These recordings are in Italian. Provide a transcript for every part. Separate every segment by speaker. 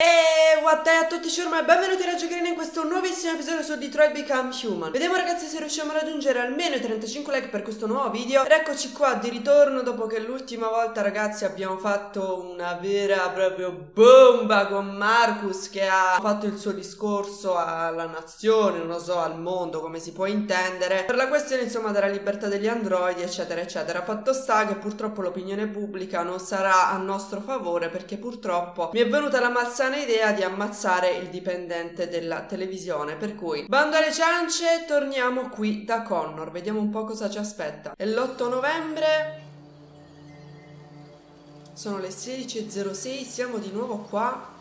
Speaker 1: Hey! E what a tutti ciurma e benvenuti a Raggio Green in questo nuovissimo episodio su Detroit Become Human. Vediamo ragazzi se riusciamo a raggiungere almeno i 35 like per questo nuovo video. Ed eccoci qua di ritorno dopo che l'ultima volta ragazzi abbiamo fatto una vera proprio bomba con Marcus Che ha fatto il suo discorso alla nazione, non lo so, al mondo come si può intendere Per la questione insomma della libertà degli androidi eccetera eccetera. Fatto sta che purtroppo l'opinione pubblica non sarà a nostro favore perché purtroppo mi è venuta la malsana idea di ammazzare il dipendente della televisione. Per cui, bando alle ciance, torniamo qui da Connor. Vediamo un po' cosa ci aspetta. È l'8 novembre. Sono le 16.06, siamo di nuovo qua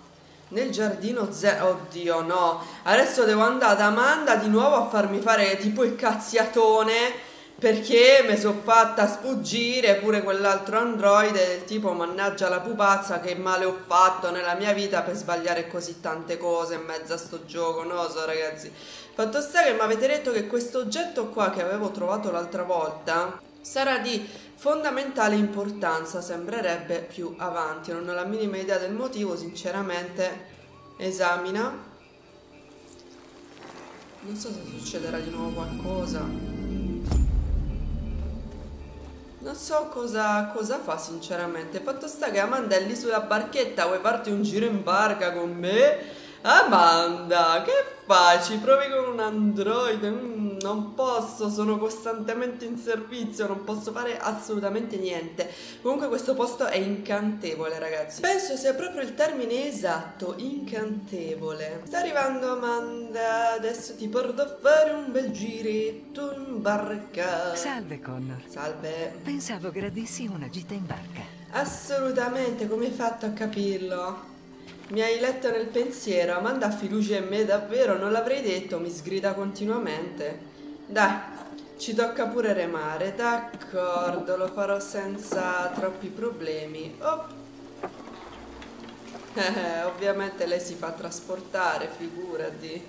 Speaker 1: nel giardino zero. Oddio, no. Adesso devo andare da Amanda di nuovo a farmi fare tipo il cazziatone perché mi sono fatta sfuggire pure quell'altro androide del tipo mannaggia la pupazza che male ho fatto nella mia vita per sbagliare così tante cose in mezzo a sto gioco, no so ragazzi. Fatto sta che mi avete detto che questo oggetto qua che avevo trovato l'altra volta sarà di fondamentale importanza, sembrerebbe più avanti, non ho la minima idea del motivo, sinceramente esamina. Non so se succederà di nuovo qualcosa. Non so cosa, cosa, fa sinceramente. Fatto sta che Amandelli sulla barchetta vuoi farti un giro in barca con me? Amanda, che fai? Ci provi con un androide? Mm, non posso, sono costantemente in servizio, non posso fare assolutamente niente. Comunque questo posto è incantevole, ragazzi. Penso sia proprio il termine esatto, incantevole. Sta arrivando Amanda, adesso ti porto a fare un bel giretto in barca.
Speaker 2: Salve, Connor.
Speaker 1: Salve.
Speaker 2: Pensavo gradissi una gita in barca.
Speaker 1: Assolutamente, come hai fatto a capirlo? Mi hai letto nel pensiero, Amanda ha fiducia in me davvero, non l'avrei detto, mi sgrida continuamente. Dai, ci tocca pure remare, d'accordo, lo farò senza troppi problemi. Oh. Eh, ovviamente lei si fa trasportare, figurati.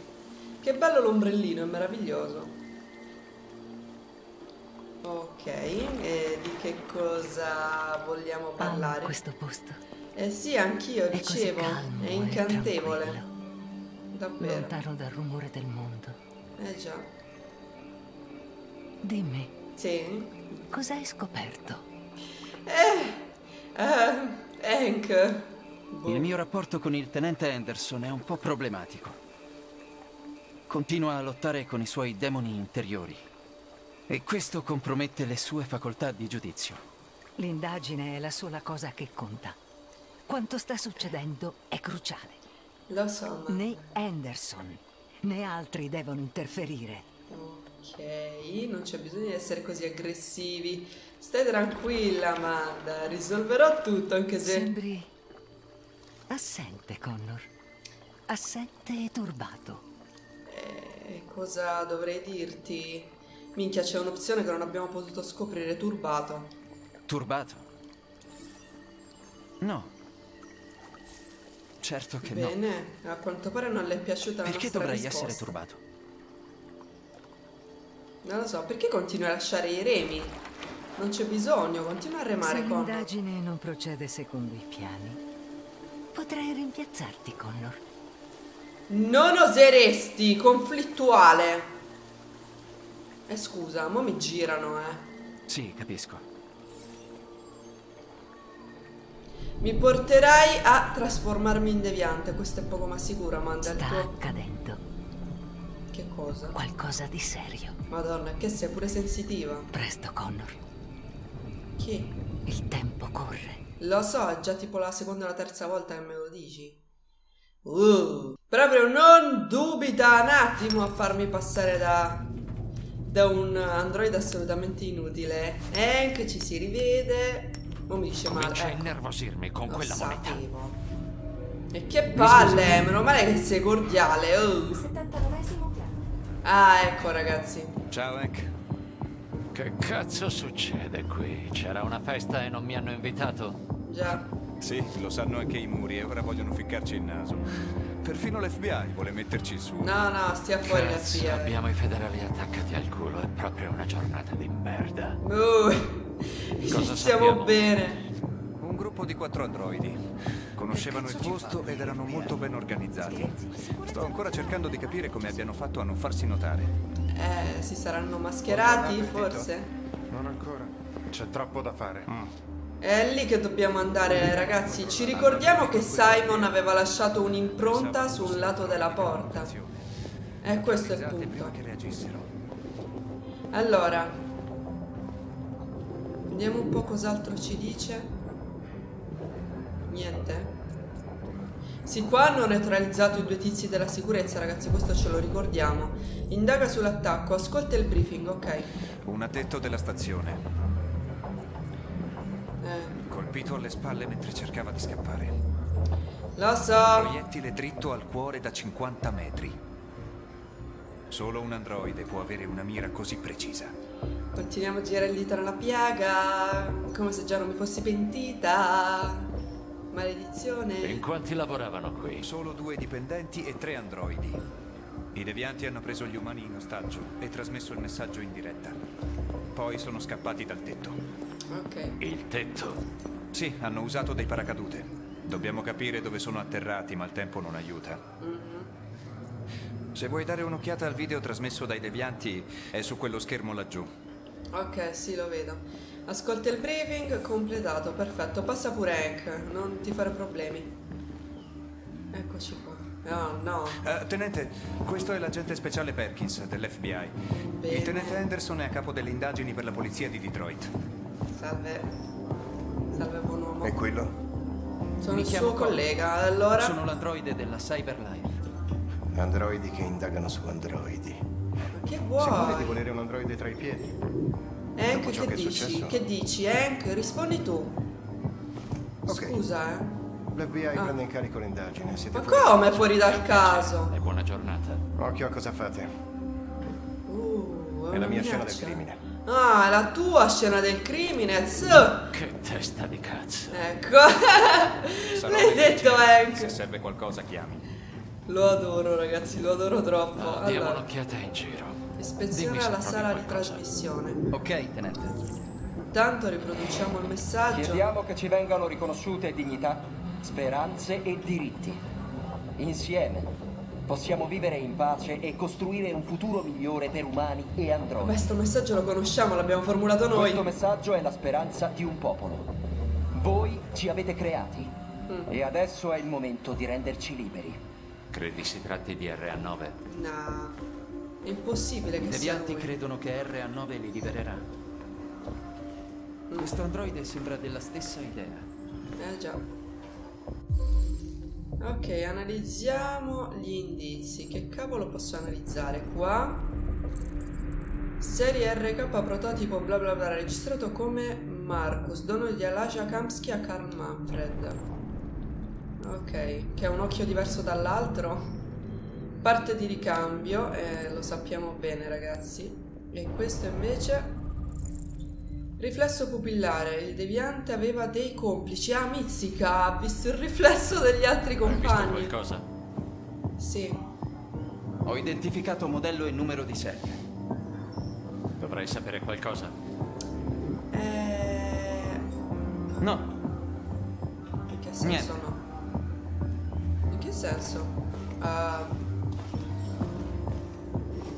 Speaker 1: Che bello l'ombrellino, è meraviglioso. Ok, e di che cosa vogliamo parlare?
Speaker 2: Amo questo posto.
Speaker 1: Eh sì, anch'io dicevo,
Speaker 2: è,
Speaker 1: è incantevole.
Speaker 2: Davvero. Lontano dal rumore del mondo.
Speaker 1: Eh già.
Speaker 2: Dimmi.
Speaker 1: Sì.
Speaker 2: Cosa hai scoperto?
Speaker 1: Eh. Uh, Hank.
Speaker 3: Boh. Il mio rapporto con il tenente Anderson è un po' problematico. Continua a lottare con i suoi demoni interiori. E questo compromette le sue facoltà di giudizio.
Speaker 2: L'indagine è la sola cosa che conta. Quanto sta succedendo è cruciale.
Speaker 1: Lo so.
Speaker 2: Ma... Né Anderson né altri devono interferire.
Speaker 1: Ok, non c'è bisogno di essere così aggressivi. Stai tranquilla, Amanda. Risolverò tutto, anche se...
Speaker 2: Sembri assente, Connor. Assente e turbato.
Speaker 1: Eh, cosa dovrei dirti? Minchia, c'è un'opzione che non abbiamo potuto scoprire. Turbato.
Speaker 3: Turbato? No. Certo che
Speaker 1: Bene. no. Bene, a quanto pare non le è piaciuta la
Speaker 3: Perché dovrei
Speaker 1: risposta.
Speaker 3: essere turbato?
Speaker 1: Non lo so, perché continui a lasciare i remi? Non c'è bisogno, continua a remare
Speaker 2: Se
Speaker 1: con...
Speaker 2: l'indagine non procede secondo i piani, potrei rimpiazzarti, Connor.
Speaker 1: Non oseresti, conflittuale. Eh scusa, mo mi girano, eh.
Speaker 3: Sì, capisco.
Speaker 1: Mi porterai a trasformarmi in deviante, questo è poco ma sicuro, Amanda.
Speaker 2: Sta
Speaker 1: tuo...
Speaker 2: accadendo.
Speaker 1: Che cosa?
Speaker 2: Qualcosa di serio.
Speaker 1: Madonna, che sei pure sensitiva.
Speaker 2: Presto, Connor.
Speaker 1: Chi?
Speaker 2: Il tempo corre.
Speaker 1: Lo so, è già tipo la seconda o la terza volta che me lo dici. Uh, proprio non dubita un attimo a farmi passare da da un android assolutamente inutile. Hank ci si rivede. Non mi dice male.
Speaker 4: Comincia a innervosirmi con
Speaker 1: Lo
Speaker 4: quella
Speaker 1: sapevo.
Speaker 4: moneta.
Speaker 1: E che palle, meno male che sei cordiale. Oh.
Speaker 5: 79 piano.
Speaker 1: Ah, ecco ragazzi.
Speaker 4: Ciao Hank. Che cazzo succede qui? C'era una festa e non mi hanno invitato?
Speaker 1: Già.
Speaker 6: Sì, lo sanno anche i muri e ora vogliono ficcarci il naso. Perfino l'FBI vuole metterci su.
Speaker 1: No, no, stia fuori la
Speaker 4: Cazzo,
Speaker 1: spia.
Speaker 4: abbiamo i federali attaccati al culo. È proprio una giornata di merda.
Speaker 1: Uh, ci
Speaker 4: Cosa
Speaker 1: stiamo
Speaker 4: sappiamo?
Speaker 1: bene.
Speaker 6: Un gruppo di quattro androidi. Conoscevano il posto ed erano molto ben organizzati. Sto ancora cercando di capire come abbiano fatto a non farsi notare.
Speaker 1: Eh, si saranno mascherati, forse?
Speaker 5: Non ancora. C'è troppo da fare.
Speaker 1: È lì che dobbiamo andare, ragazzi. Ci ricordiamo che Simon aveva lasciato un'impronta su un lato della porta. E questo è il punto. Allora, vediamo un po' cos'altro ci dice. Niente. Sì, qua hanno neutralizzato i due tizi della sicurezza, ragazzi, questo ce lo ricordiamo. Indaga sull'attacco, ascolta il briefing, ok.
Speaker 6: Un addetto della stazione, colpito alle spalle mentre cercava di scappare.
Speaker 1: lo so.
Speaker 6: Proiettile dritto al cuore da 50 metri. Solo un androide può avere una mira così precisa.
Speaker 1: Continuiamo a girare il dito nella piaga, come se già non mi fossi pentita. Maledizione.
Speaker 4: In quanti lavoravano qui?
Speaker 6: Solo due dipendenti e tre androidi. I devianti hanno preso gli umani in ostaggio e trasmesso il messaggio in diretta. Poi sono scappati dal tetto.
Speaker 1: Ok.
Speaker 4: Il tetto.
Speaker 6: Sì, hanno usato dei paracadute. Dobbiamo capire dove sono atterrati, ma il tempo non aiuta. Se vuoi dare un'occhiata al video trasmesso dai devianti, è su quello schermo laggiù.
Speaker 1: Ok, sì, lo vedo. Ascolta il briefing, completato, perfetto. Passa pure Hank, non ti fare problemi. Eccoci qua. Oh no.
Speaker 6: Eh, tenente, questo è l'agente speciale Perkins dell'FBI. Il tenente Anderson è a capo delle indagini per la polizia di Detroit.
Speaker 1: Salve. Salve buon uomo.
Speaker 5: E quello?
Speaker 1: Sono
Speaker 3: Mi
Speaker 1: il
Speaker 3: chiamo
Speaker 1: suo collega, allora...
Speaker 3: Sono l'androide della Cyberlife.
Speaker 5: Androidi che indagano su androidi.
Speaker 1: Ma che
Speaker 5: Sicuri di
Speaker 1: vuoi?
Speaker 5: volere un androide tra i piedi?
Speaker 1: Hank, che
Speaker 5: che è
Speaker 1: dici?
Speaker 5: successo?
Speaker 1: Che dici? Hank, rispondi tu.
Speaker 5: Ok.
Speaker 1: Scusa, eh.
Speaker 5: L'FBI
Speaker 1: Ah.
Speaker 5: prende in carico l'indagine. Siete
Speaker 1: Ma
Speaker 5: fuori.
Speaker 1: come fuori dal caso?
Speaker 4: E buona giornata.
Speaker 5: Occhio a cosa fate.
Speaker 1: Uh,
Speaker 5: È la
Speaker 1: una
Speaker 5: mia scena del
Speaker 1: minaccia.
Speaker 5: crimine.
Speaker 1: Ah, la tua scena del crimine. Zzz.
Speaker 4: Che testa di cazzo.
Speaker 1: Ecco.
Speaker 6: Sarò
Speaker 1: L'hai detto
Speaker 6: 10. Se
Speaker 1: Hank.
Speaker 6: serve qualcosa, chiami.
Speaker 1: Lo adoro, ragazzi, lo adoro troppo.
Speaker 4: Ah, diamo
Speaker 1: Allora,
Speaker 4: un'occhiata in giro.
Speaker 1: ispeziona
Speaker 4: Dimmi se
Speaker 1: la
Speaker 4: trovi
Speaker 1: sala di trasmissione.
Speaker 3: Ok, tenente.
Speaker 1: Intanto riproduciamo il messaggio.
Speaker 7: Chiediamo che ci vengano riconosciute dignità, speranze e diritti. Insieme possiamo vivere in pace e costruire un futuro migliore per umani e androidi.
Speaker 1: Beh, sto messaggio lo conosciamo, l'abbiamo formulato noi.
Speaker 7: Questo messaggio è la speranza di un popolo. Voi ci avete creati
Speaker 1: Mm.
Speaker 7: e adesso è il momento di renderci liberi.
Speaker 4: Credi si tratti di RA9?
Speaker 1: No. È impossibile che
Speaker 3: I devianti credono che RA9 li libererà. Questo androide sembra della stessa idea.
Speaker 1: Eh già. Ok, analizziamo gli indizi. Che cavolo posso analizzare? Qua. Serie RK prototipo bla bla bla registrato come Marcus, dono di Alaja Kamsky a Karl Manfred. Ok, che è un occhio diverso dall'altro. Parte di ricambio, eh, lo sappiamo bene ragazzi. E questo invece Riflesso pupillare, il deviante aveva dei complici. Ah, Mizzica, ha visto il riflesso degli altri
Speaker 4: Hai visto
Speaker 1: compagni.
Speaker 4: qualcosa?
Speaker 1: Sì.
Speaker 3: Ho identificato modello e numero di serie.
Speaker 4: Dovrei sapere qualcosa.
Speaker 1: Eh...
Speaker 3: No,
Speaker 1: In che senso
Speaker 3: Niente.
Speaker 1: no? In che senso? Ah,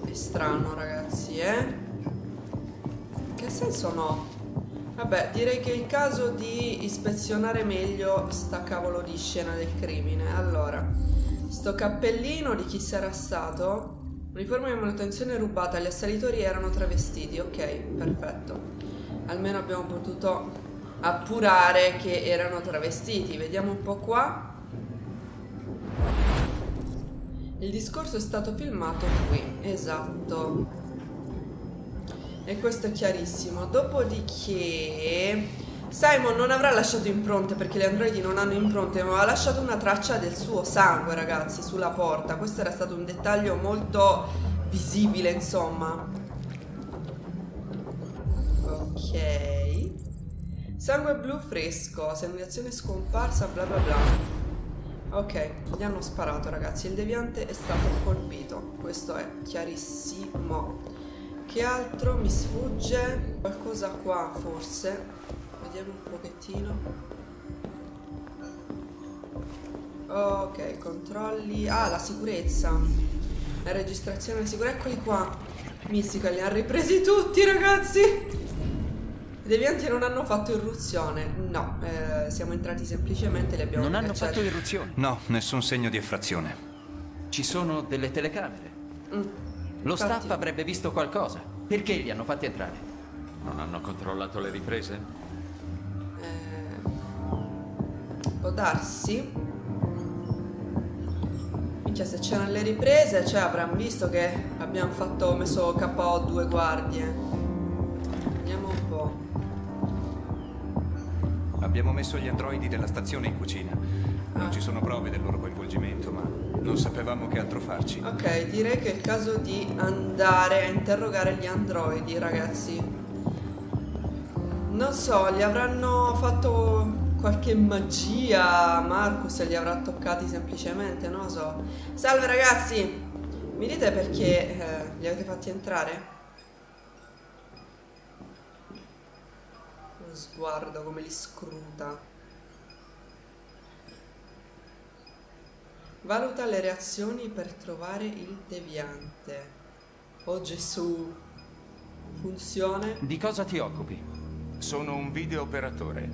Speaker 1: È strano, ragazzi, eh? In che senso no? Vabbè, direi che è il caso di ispezionare meglio sta cavolo di scena del crimine. Allora, sto cappellino di chi sarà stato? Uniforme di manutenzione rubata, gli assalitori erano travestiti, ok, perfetto. Almeno abbiamo potuto appurare che erano travestiti. Vediamo un po' qua. Il discorso è stato filmato qui, esatto. E questo è chiarissimo. Dopodiché Simon non avrà lasciato impronte perché gli androidi non hanno impronte, ma ha lasciato una traccia del suo sangue, ragazzi, sulla porta. Questo era stato un dettaglio molto visibile, insomma. Ok. Sangue blu fresco, segnalazione scomparsa, bla bla bla. Ok, gli hanno sparato ragazzi, il deviante è stato colpito, questo è chiarissimo. Che altro mi sfugge? Qualcosa qua forse. Vediamo un pochettino. Ok, controlli. Ah, la sicurezza. La registrazione sicura. Eccoli qua. Mistica, li ha ripresi tutti, ragazzi. I devianti non hanno fatto irruzione. No, eh, siamo entrati semplicemente e li abbiamo
Speaker 3: Non hanno fatto irruzione.
Speaker 6: No, nessun segno di effrazione.
Speaker 3: Ci sono delle telecamere.
Speaker 1: Mm.
Speaker 3: Lo staff avrebbe visto qualcosa. Perché li hanno fatti entrare?
Speaker 4: Non hanno controllato le riprese?
Speaker 1: Eh, può darsi. Minchia, se c'erano le riprese, cioè avranno visto che abbiamo fatto messo KO due guardie. Vediamo un po'.
Speaker 6: Abbiamo messo gli androidi della stazione in cucina. Non ci sono prove del loro coinvolgimento, non sapevamo che altro farci.
Speaker 1: Ok, direi che è il caso di andare a interrogare gli androidi, ragazzi. Non so, gli avranno fatto qualche magia. Marcus li avrà toccati semplicemente, non lo so. Salve ragazzi! Mi dite perché eh, li avete fatti entrare? Lo sguardo come li scruta. Valuta le reazioni per trovare il deviante. Oh Gesù. Funzione?
Speaker 3: Di cosa ti occupi?
Speaker 8: Sono un videooperatore.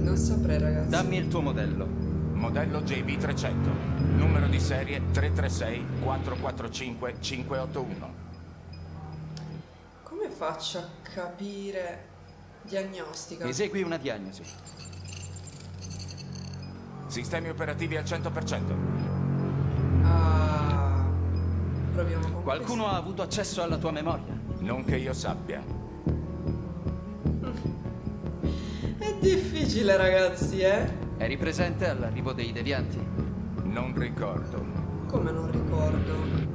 Speaker 1: Non saprei ragazzi.
Speaker 3: Dammi il tuo modello.
Speaker 8: Modello JB300. Numero di serie 336 445 581.
Speaker 1: Come faccio a capire diagnostica?
Speaker 3: Esegui una diagnosi.
Speaker 8: Sistemi operativi al 100%.
Speaker 1: Ah, proviamo con
Speaker 3: Qualcuno ha avuto accesso alla tua memoria?
Speaker 8: Non che io sappia.
Speaker 1: questo. È difficile ragazzi, eh?
Speaker 3: Eri presente all'arrivo dei devianti?
Speaker 8: Non ricordo.
Speaker 1: Come non ricordo.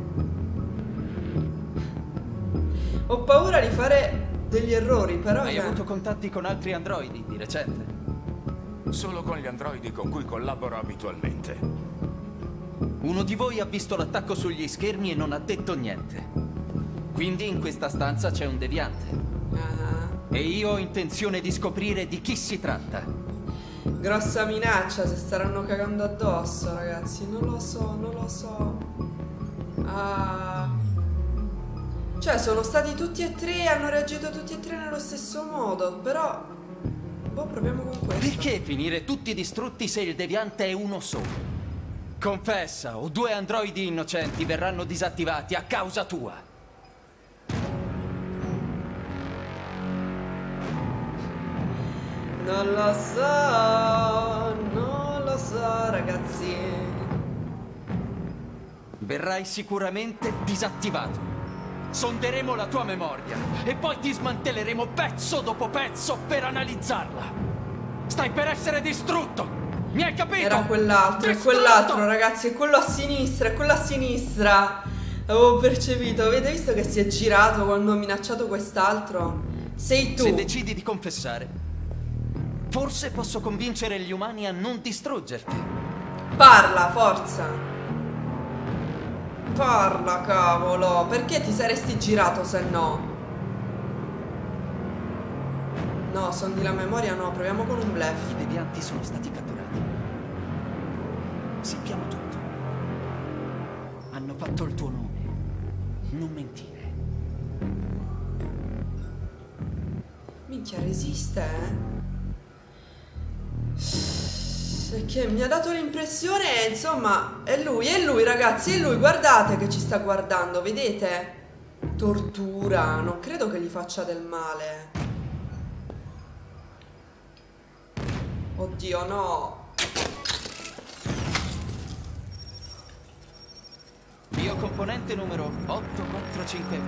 Speaker 1: Ho paura di fare degli errori, però...
Speaker 3: Hai avuto contatti con altri androidi di recente?
Speaker 8: Solo con gli androidi con cui collaboro abitualmente.
Speaker 3: Uno di voi ha visto l'attacco sugli schermi e non ha detto niente. Quindi in questa stanza c'è un deviante.
Speaker 1: ah,
Speaker 3: E io ho intenzione di scoprire di chi si tratta.
Speaker 1: grossa minaccia, se staranno cagando addosso, ragazzi. Non lo so, non lo so. Ah... Cioè, sono stati tutti e tre, hanno reagito tutti e tre nello stesso modo, però... Boh, proviamo con questo.
Speaker 3: Perché finire tutti distrutti se il deviante è uno solo? Confessa, o due androidi innocenti verranno disattivati a causa tua.
Speaker 1: Non lo so, non lo so, ragazzi.
Speaker 3: Verrai sicuramente disattivato. Sonderemo la tua memoria e poi ti smantelleremo pezzo dopo pezzo per analizzarla. Stai per essere distrutto! Mi hai capito?
Speaker 1: Era quell'altro, è quell'altro, ragazzi, è quello a sinistra, è quello a sinistra. Avevo percepito, avete visto che si è girato quando ho minacciato quest'altro? Sei tu.
Speaker 3: Se decidi di confessare, forse posso convincere gli umani a non distruggerti.
Speaker 1: Parla, forza. Parla, cavolo. Perché ti saresti girato se no? No, sondi la memoria, no. Proviamo con un
Speaker 3: I
Speaker 1: bluff.
Speaker 3: devianti sono stati catturati. Sappiamo tutto. Hanno fatto il tuo nome. Non mentire.
Speaker 1: Minchia, resiste, eh? Perché mi ha dato l'impressione, insomma, è lui, è lui, ragazzi, è lui, guardate che ci sta guardando, vedete? Tortura, non credo che gli faccia del male. Oddio, no.
Speaker 3: Biocomponente numero 845.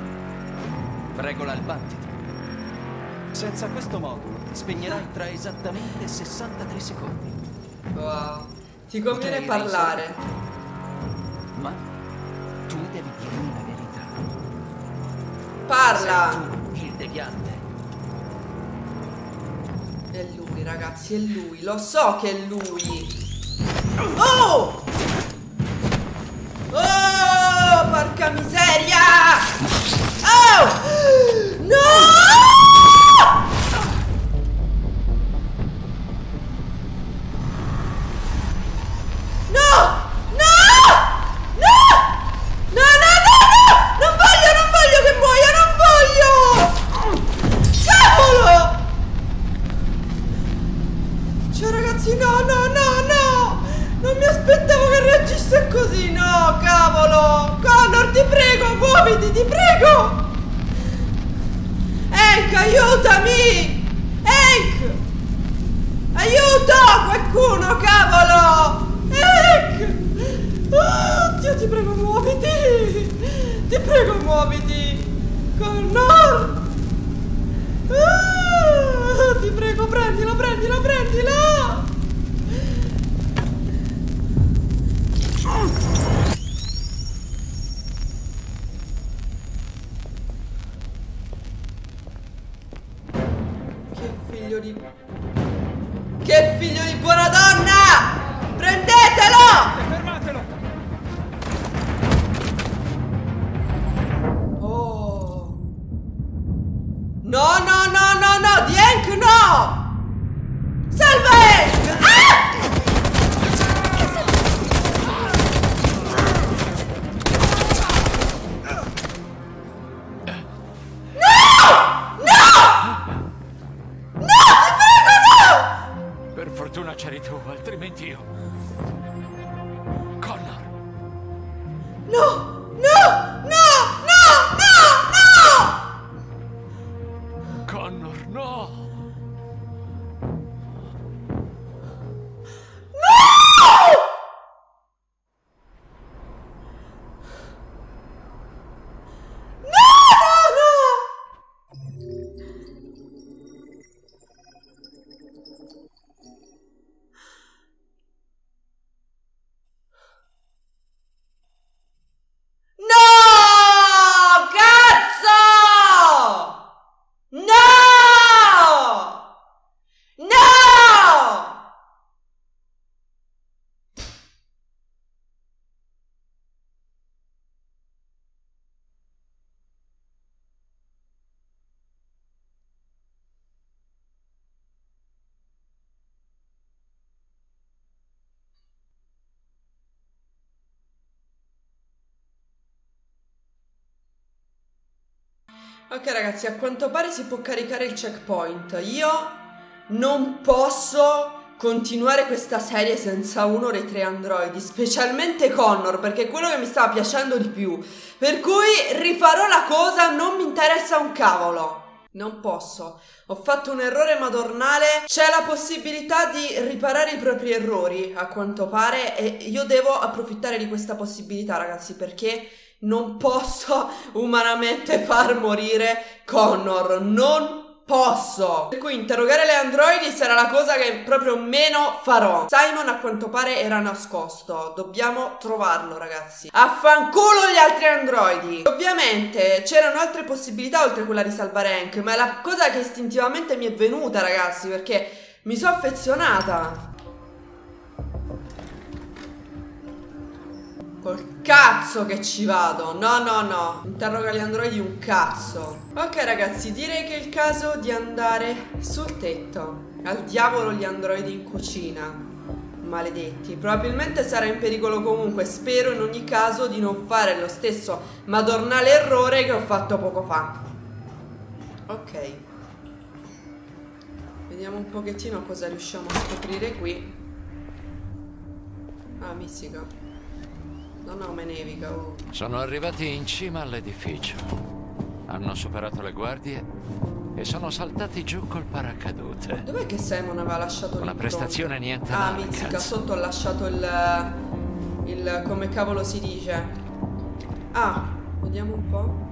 Speaker 3: Regola il battito. Senza questo modulo spegnerai tra esattamente 63 secondi.
Speaker 1: Wow. Ti conviene
Speaker 3: Potrei
Speaker 1: parlare.
Speaker 3: Ma tu devi dirmi la verità.
Speaker 1: Parla.
Speaker 3: Sei tu il deviante.
Speaker 1: È lui, ragazzi, è lui. Lo so che è lui. Oh! Oh! Porca miseria! Oh! No! Muoviti, ti prego! Hank, aiutami! Hank! Aiuto! Qualcuno, cavolo! Hank! Oh, Dio, ti prego, muoviti! Ti prego, muoviti! Connor! Ah, ti prego, prendilo, prendilo, prendilo! No, Ok ragazzi, a quanto pare si può caricare il checkpoint. Io non posso continuare questa serie senza uno dei tre androidi, specialmente Connor, perché è quello che mi stava piacendo di più. Per cui rifarò la cosa, non mi interessa un cavolo. Non posso. Ho fatto un errore madornale. C'è la possibilità di riparare i propri errori, a quanto pare, e io devo approfittare di questa possibilità, ragazzi, perché non posso umanamente far morire Connor. Non posso. Per cui interrogare le androidi sarà la cosa che proprio meno farò. Simon a quanto pare era nascosto. Dobbiamo trovarlo, ragazzi. Affanculo gli altri androidi. Ovviamente c'erano altre possibilità oltre quella di salvare Hank, ma è la cosa che istintivamente mi è venuta, ragazzi, perché mi sono affezionata. Col cazzo che ci vado. No, no, no. Interroga gli androidi un cazzo. Ok, ragazzi, direi che è il caso di andare sul tetto. Al diavolo gli androidi in cucina. Maledetti. Probabilmente sarà in pericolo comunque. Spero in ogni caso di non fare lo stesso madornale errore che ho fatto poco fa. Ok. Vediamo un pochettino cosa riusciamo a scoprire qui. Ah, missica. Non ho me nevica, oh.
Speaker 4: Sono arrivati in cima all'edificio. Hanno superato le guardie e sono saltati giù col paracadute.
Speaker 1: Dov'è che Simon aveva lasciato
Speaker 4: Una
Speaker 1: l'impronta?
Speaker 4: prestazione niente
Speaker 1: Ah,
Speaker 4: male,
Speaker 1: mizzica,
Speaker 4: cazzo.
Speaker 1: sotto ho lasciato il... il... come cavolo si dice? Ah, vediamo un po'.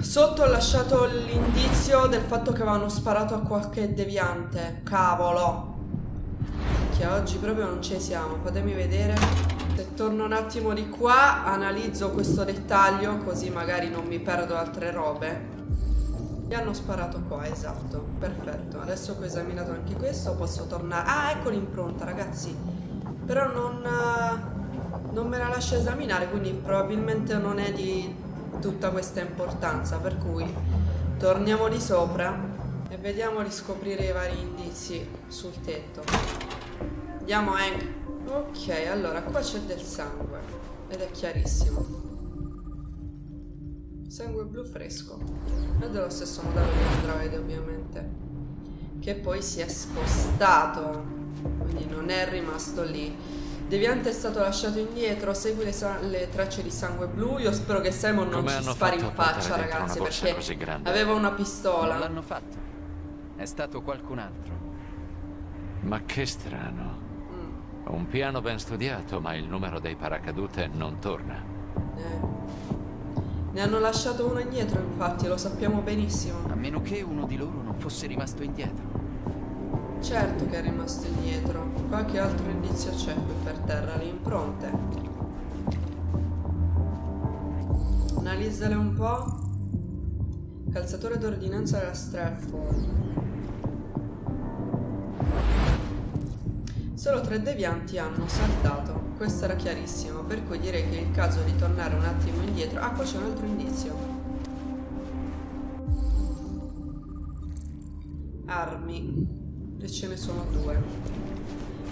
Speaker 1: Sotto ho lasciato l'indizio del fatto che avevano sparato a qualche deviante. Cavolo. Che oggi proprio non ci siamo. Fatemi vedere. Se torno un attimo di qua, analizzo questo dettaglio, così magari non mi perdo altre robe. Gli hanno sparato qua, esatto. Perfetto. Adesso che ho esaminato anche questo, posso tornare. Ah, ecco l'impronta, ragazzi. Però non, eh, non me la lascia esaminare, quindi probabilmente non è di tutta questa importanza. Per cui torniamo di sopra e vediamo di scoprire i vari indizi sul tetto. Andiamo, Hank. Ok, allora qua c'è del sangue ed è chiarissimo. Sangue blu fresco. È dello stesso modello di Android, ovviamente. Che poi si è spostato. Quindi non è rimasto lì. Deviante è stato lasciato indietro, segui le, sa- le tracce di sangue blu. Io spero che Simon non
Speaker 4: Come
Speaker 1: ci spari in faccia, ragazzi, perché aveva una
Speaker 3: Non
Speaker 1: pistola.
Speaker 3: l'hanno fatto. È stato qualcun altro.
Speaker 4: Ma che strano. Un piano ben studiato, ma il numero dei paracadute non torna.
Speaker 1: eh. Ne hanno lasciato uno indietro, infatti, lo sappiamo benissimo.
Speaker 3: A meno che uno di loro non fosse rimasto indietro.
Speaker 1: Certo che è rimasto indietro. Qualche altro indizio c'è qui per terra, le impronte. Analizzale un po'. Calzatore d'ordinanza della Stratford. Solo tre devianti hanno saltato. Questo era chiarissimo, per cui direi che è il caso di tornare un attimo indietro. Ah, qua c'è un altro indizio. Armi. E ce ne sono due.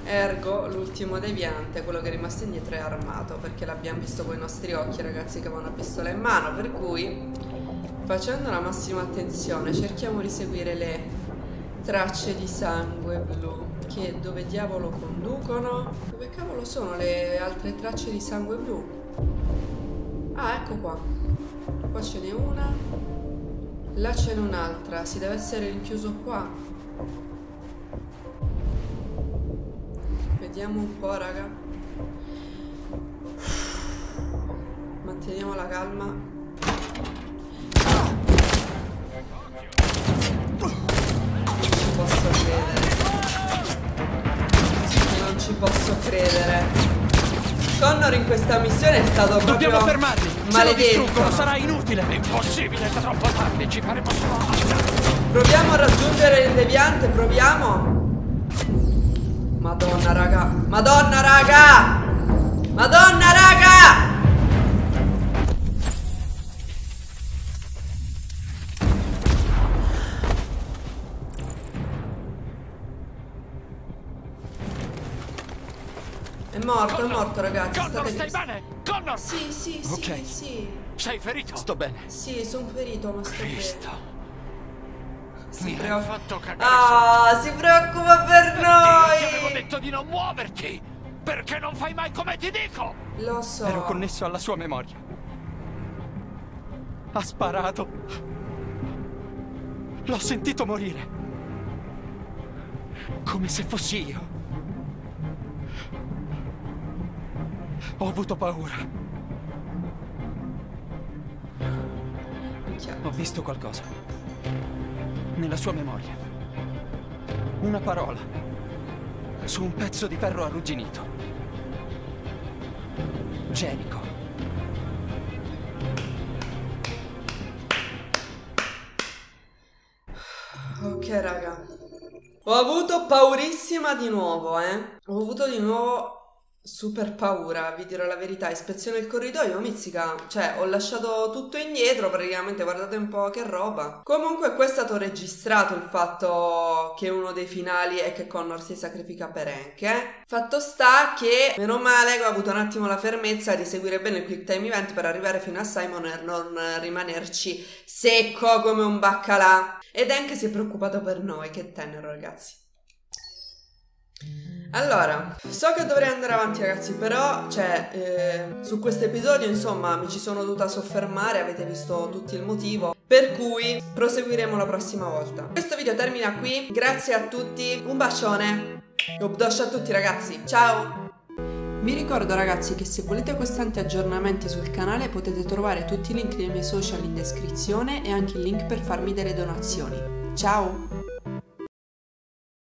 Speaker 1: Ergo, l'ultimo deviante, quello che è rimasto indietro, è armato, perché l'abbiamo visto con i nostri occhi, ragazzi, che aveva una pistola in mano, per cui, facendo la massima attenzione, cerchiamo di seguire le tracce di sangue blu, che dove diavolo conducono? Dove cavolo sono le altre tracce di sangue blu? Ah, ecco qua. Qua ce n'è una. Là ce n'è un'altra, si deve essere rinchiuso qua. Vediamo un po', raga. Manteniamo la calma. Ci posso credere. Connor in questa missione è stato proprio
Speaker 3: Dobbiamo fermarli!
Speaker 1: Maledetto.
Speaker 3: sarà inutile!
Speaker 4: Impossibile, è troppo tardi, ci faremo solo.
Speaker 1: Proviamo a raggiungere il deviante, proviamo. Madonna, raga. Madonna, raga! Madonna, raga! È morto, è morto, ragazzi.
Speaker 4: Connor,
Speaker 1: state-
Speaker 4: stai bene? Connor!
Speaker 1: Sì, sì, sì,
Speaker 3: Ok.
Speaker 1: sì.
Speaker 4: Sei ferito?
Speaker 3: Sto bene.
Speaker 1: Sì, sono ferito, ma sto
Speaker 4: Cristo.
Speaker 1: bene. Si
Speaker 4: Mi
Speaker 1: preoccupa-
Speaker 4: fatto cagare
Speaker 1: Ah, si preoccupa per
Speaker 4: Dio, ti avevo
Speaker 1: noi!
Speaker 4: detto di non muoverti! Perché non fai mai come ti dico?
Speaker 1: Lo so.
Speaker 3: Ero connesso alla sua memoria. Ha sparato. L'ho sentito morire. Come se fossi io. Ho avuto paura. Ho visto qualcosa. Nella sua memoria. Una parola. Su un pezzo di ferro arrugginito. Genico.
Speaker 1: Ok, raga. Ho avuto paurissima di nuovo, eh. Ho avuto di nuovo super paura, vi dirò la verità. Ispezione il corridoio, mizzica. Cioè, ho lasciato tutto indietro, praticamente, guardate un po' che roba. Comunque, qua è stato registrato il fatto che uno dei finali è che Connor si sacrifica per Hank, eh. Fatto sta che, meno male ho avuto un attimo la fermezza di seguire bene il quick time event per arrivare fino a Simon e non rimanerci secco come un baccalà. Ed Hank si è preoccupato per noi, che tenero ragazzi. Allora, so che dovrei andare avanti ragazzi, però, cioè, eh, su questo episodio, insomma, mi ci sono dovuta soffermare, avete visto tutto il motivo, per cui proseguiremo la prossima volta. Questo video termina qui, grazie a tutti, un bacione, Obdoscio a tutti ragazzi, ciao! Vi ricordo ragazzi che se volete costanti aggiornamenti sul canale potete trovare tutti i link dei miei social in descrizione e anche il link per farmi delle donazioni. Ciao!